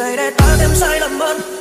người để ta thêm sai lầm hơn.